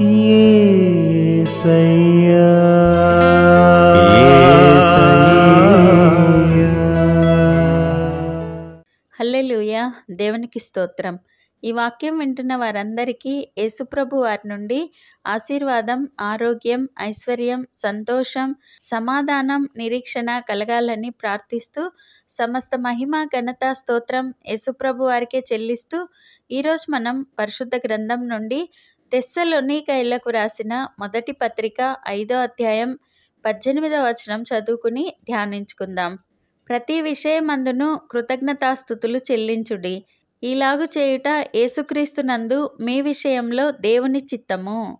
యేసయ్యా హల్లెలూయా. దేవునికి స్తోత్రం. ఈ వాక్యం వింటున్న వారందరికీ యేసుప్రభు వారి నుండి ఆశీర్వాదం ఆరోగ్యం ఐశ్వర్యం సంతోషం సమాధానం నిరీక్షణ కలగాలని ప్రార్థిస్తూ సమస్త మహిమ ఘనత స్తోత్రం యేసుప్రభు వారికే చెల్లిస్తూ ఈరోజు మనం పరిశుద్ధ గ్రంథం నుండి తెస్సలోనికైలకు రాసిన మొదటి పత్రిక ఐదో అధ్యాయం పద్దెనిమిదవ వచనం చదువుకుని ధ్యానించుకుందాం. ప్రతి విషయమందును కృతజ్ఞతాస్థుతులు చెల్లించుడి. ఇలాగు చేయుట యేసుక్రీస్తునందు మీ విషయంలో దేవుని చిత్తము.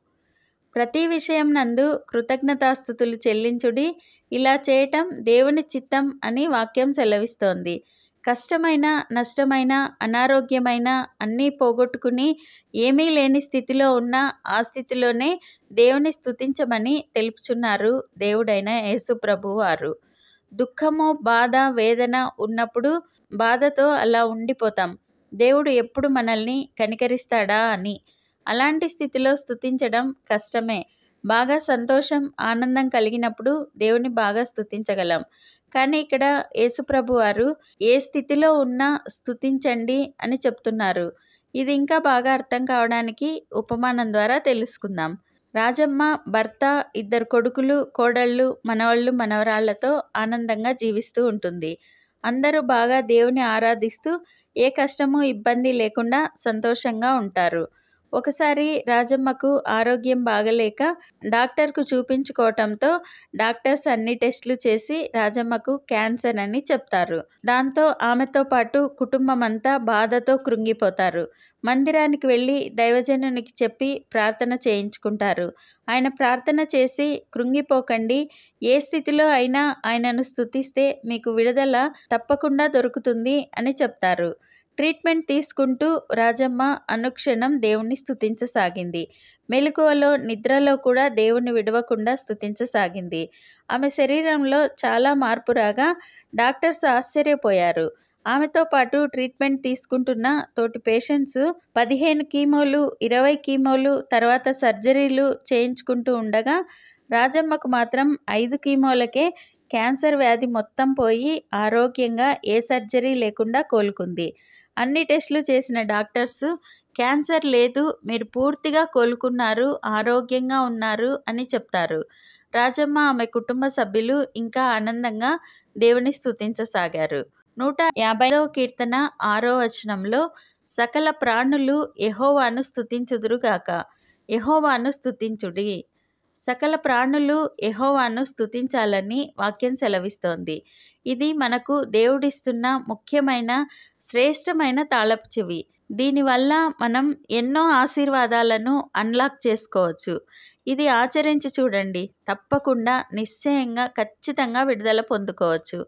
ప్రతి విషయం నందు కృతజ్ఞతాస్థుతులు చెల్లించుడి. ఇలా చేయటం దేవుని చిత్తం అని వాక్యం సెలవిస్తోంది. కష్టమైన నష్టమైన అనారోగ్యమైన అన్నీ పోగొట్టుకుని ఏమీ లేని స్థితిలో ఉన్న ఆ స్థితిలోనే దేవుని స్థుతించమని తెలుపుచున్నారు దేవుడైన యేసు ప్రభువారు. దుఃఖము బాధ వేదన ఉన్నప్పుడు బాధతో అలా ఉండిపోతాం. దేవుడు ఎప్పుడు మనల్ని కనికరిస్తాడా అని. అలాంటి స్థితిలో స్థుతించడం కష్టమే. బాగా సంతోషం ఆనందం కలిగినప్పుడు దేవుని బాగా స్థుతించగలం కానీ ఇక్కడ యేసుప్రభు వారు ఏ స్థితిలో ఉన్నా స్తుతించండి అని చెప్తున్నారు. ఇది ఇంకా బాగా అర్థం కావడానికి ఉపమానం ద్వారా తెలుసుకుందాం. రాజమ్మ భర్త ఇద్దరు కొడుకులు కోడళ్ళు మనవళ్ళు మనవరాళ్ళతో ఆనందంగా జీవిస్తూ ఉంటుంది. అందరూ బాగా దేవుని ఆరాధిస్తూ ఏ కష్టము ఇబ్బంది లేకుండా సంతోషంగా ఉంటారు. ఒకసారి రాజమ్మకు ఆరోగ్యం బాగలేక డాక్టర్కు చూపించుకోవటంతో డాక్టర్స్ అన్ని టెస్టులు చేసి రాజమ్మకు క్యాన్సర్ అని చెప్తారు. దాంతో ఆమెతో పాటు కుటుంబం అంతా బాధతో కృంగిపోతారు. మందిరానికి వెళ్ళి దైవజనునికి చెప్పి ప్రార్థన చేయించుకుంటారు. ఆయన ప్రార్థన చేసి కృంగిపోకండి. ఏ స్థితిలో అయినా ఆయనను స్థుతిస్తే మీకు విడుదల తప్పకుండా దొరుకుతుంది అని చెప్తారు. ట్రీట్మెంట్ తీసుకుంటూ రాజమ్మ అనుక్షణం దేవుణ్ణి స్థుతించసాగింది మెలకువలో నిద్రలో కూడా దేవుణ్ణి విడవకుండా స్థుతించసాగింది ఆమె శరీరంలో చాలా మార్పు రాగా డాక్టర్స్ ఆశ్చర్యపోయారు. ఆమెతో పాటు ట్రీట్మెంట్ తీసుకుంటున్న తోటి పేషెంట్స్ పదిహేను కీమోలు ఇరవై కీమోలు తర్వాత సర్జరీలు చేయించుకుంటూ ఉండగా రాజమ్మకు మాత్రం ఐదు కీమోలకే క్యాన్సర్ వ్యాధి మొత్తం పోయి ఆరోగ్యంగా ఏ సర్జరీ లేకుండా కోలుకుంది. అన్ని టెస్టులు చేసిన డాక్టర్స్ క్యాన్సర్ లేదు మీరు పూర్తిగా కోలుకున్నారు ఆరోగ్యంగా ఉన్నారు అని చెప్తారు. రాజమ్మ ఆమె కుటుంబ సభ్యులు ఇంకా ఆనందంగా దేవుని స్థుతించసాగారు నూట యాభైవ కీర్తన ఆరో వచనంలో సకల ప్రాణులు యహోవాను స్థుతించుదురుగాక యహోవాను స్థుతించుడి సకల ప్రాణులు ఎహోవాను స్తుతించాలని వాక్యం సెలవిస్తోంది. ఇది మనకు దేవుడిస్తున్న ముఖ్యమైన శ్రేష్టమైన తాళపు చెవి. దీనివల్ల మనం ఎన్నో ఆశీర్వాదాలను అన్లాక్ చేసుకోవచ్చు. ఇది ఆచరించి చూడండి. తప్పకుండా నిశ్చయంగా ఖచ్చితంగా విడుదల పొందుకోవచ్చు.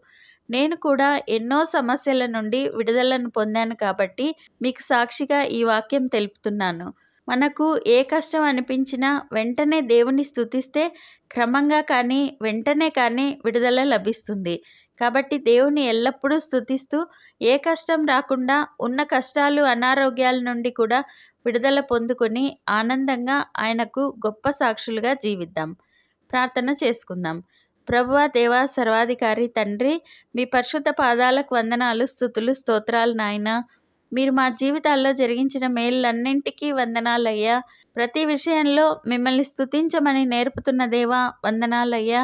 నేను కూడా ఎన్నో సమస్యల నుండి విడుదలను పొందాను కాబట్టి మీకు సాక్షిగా ఈ వాక్యం తెలుపుతున్నాను. మనకు ఏ కష్టం అనిపించినా వెంటనే దేవుని స్థుతిస్తే క్రమంగా కానీ వెంటనే కానీ విడుదల లభిస్తుంది. కాబట్టి దేవుని ఎల్లప్పుడూ స్థుతిస్తూ ఏ కష్టం రాకుండా ఉన్న కష్టాలు అనారోగ్యాల నుండి కూడా విడుదల పొందుకొని ఆనందంగా ఆయనకు గొప్ప సాక్షులుగా జీవిద్దాం. ప్రార్థన చేసుకుందాం. ప్రభువా దేవా సర్వాధికారి తండ్రి మీ పరిశుద్ధ పాదాలకు వందనాలు స్థుతులు స్తోత్రాలు నాయనా. మీరు మా జీవితాల్లో జరిగించిన మేళ్ళన్నింటికీ వందనాలయ్యా. ప్రతి విషయంలో మిమ్మల్ని స్థుతించమని నేర్పుతున్న దేవా వందనాలయ్యా.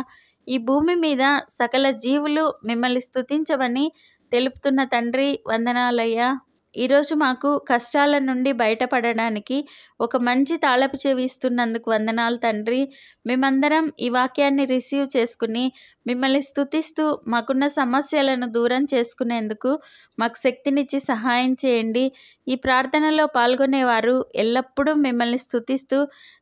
ఈ భూమి మీద సకల జీవులు మిమ్మల్ని స్థుతించమని తెలుపుతున్న తండ్రి వందనాలయ్యా. ఈరోజు మాకు కష్టాల నుండి బయటపడడానికి ఒక మంచి తాళపు చెవి ఇస్తున్నందుకు వందనాలు తండ్రి. మేమందరం ఈ వాక్యాన్ని రిసీవ్ చేసుకుని మిమ్మల్ని స్థుతిస్తూ మాకున్న సమస్యలను దూరం చేసుకునేందుకు మాకు శక్తినిచ్చి సహాయం చేయండి. ఈ ప్రార్థనలో పాల్గొనేవారు ఎల్లప్పుడూ మిమ్మల్ని స్థుతిస్తూ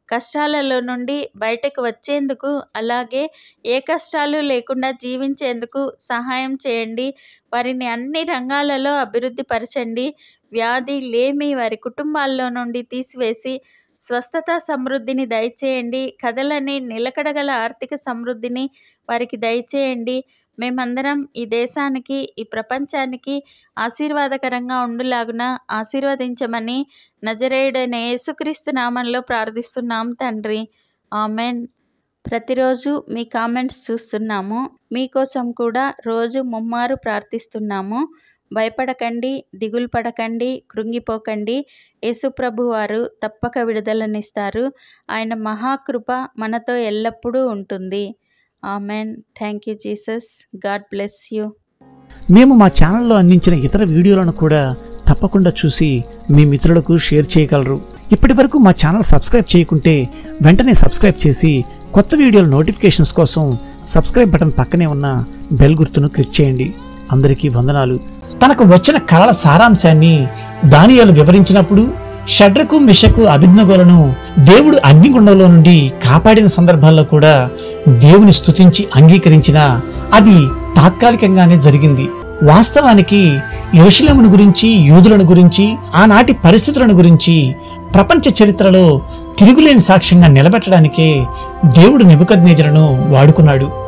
కష్టాలలో నుండి బయటకు వచ్చేందుకు అలాగే ఏ కష్టాలు లేకుండా జీవించేందుకు సహాయం చేయండి. వారిని అన్ని రంగాలలో అభివృద్ధి పరచండి. వ్యాధి లేమి వారి కుటుంబాల్లో నుండి తీసివేసి స్వస్థత సమృద్ధిని దయచేయండి. కథలని నిలకడగల ఆర్థిక సమృద్ధిని వారికి దయచేయండి. మేమందరం ఈ దేశానికి ఈ ప్రపంచానికి ఆశీర్వాదకరంగా ఉండులాగున ఆశీర్వదించమని నజరేయుడైన యేసుక్రీస్తు నామంలో ప్రార్థిస్తున్నాం తండ్రి. ఆమెన్. ప్రతిరోజు మీ కామెంట్స్ చూస్తున్నాము. మీకోసం కూడా రోజు ముమ్మారు ప్రార్థిస్తున్నాము. భయపడకండి దిగులు పడకండి కృంగిపోకండి. యేసుప్రభు వారు తప్పక విడుదలనిస్తారు. ఆయన మహాకృప మనతో ఎల్లప్పుడూ ఉంటుంది. Amen thank you Jesus God bless you మేము మా ఛానల్లో అందించిన ఇతర వీడియోలను కూడా తప్పకుండా చూసి మీ మిత్రులకు షేర్ చేయగలరు. ఇప్పటి వరకు మా ఛానల్ సబ్స్క్రైబ్ చేయకుంటే వెంటనే సబ్స్క్రైబ్ చేసి కొత్త వీడియోల నోటిఫికేషన్స్ కోసం సబ్స్క్రైబ్ బటన్ పక్కనే ఉన్న బెల్ గుర్తును క్లిక్ చేయండి. అందరికీ వందనాలు. తనకు వచ్చిన కళల సారాంశాన్ని దానియాలు వివరించినప్పుడు షడ్రకు మిషకు అభిజ్ఞగోలను దేవుడు అగ్నిగుండంలో నుండి కాపాడిన సందర్భాల్లో కూడా దేవుని స్తుతించి అంగీకరించిన అది తాత్కాలికంగానే జరిగింది. వాస్తవానికి యోషిలమును గురించి యూదులను గురించి ఆనాటి పరిస్థితులను గురించి ప్రపంచ చరిత్రలో తిరుగులేని సాక్ష్యంగా నిలబెట్టడానికే దేవుడు నెబుకద్నేజరను వాడుకున్నాడు.